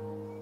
you.